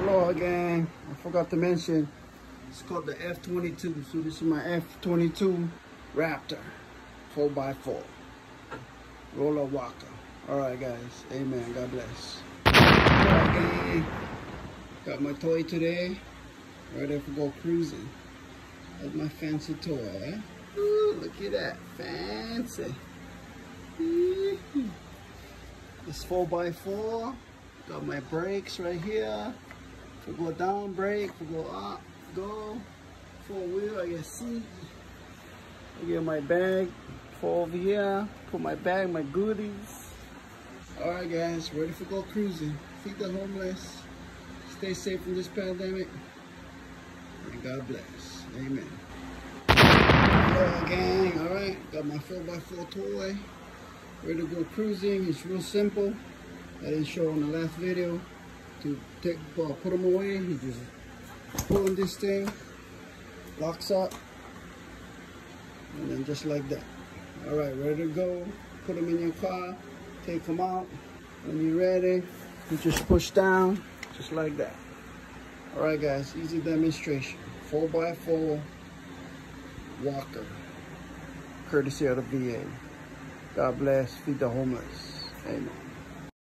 Hello again. I forgot to mention, it's called the F-22. So this is my F-22 Raptor 4x4. Roller Walker. Alright guys, amen, God bless. Got my toy today. Ready for go cruising. That's my fancy toy, eh? Ooh, look at that, fancy. It's 4x4. Got my brakes right here. If we go down, brake. If we go up, go. Four wheel, I get seat. I get my bag for over here. Put my bag, my goodies. All right, guys, ready for go cruising. Feed the homeless. Stay safe from this pandemic. And God bless. Amen. Hello, gang. All right, got my 4x4 toy. Ready to go cruising. It's real simple. I didn't show in the last video to take uh, put them away. You just pull in this thing, locks up, and then just like that. All right, ready to go. Put them in your car, take them out. When you're ready, you just push down, just like that. All right, guys, easy demonstration. 4x4 walker, courtesy of the VA. God bless, feed the homeless. Amen.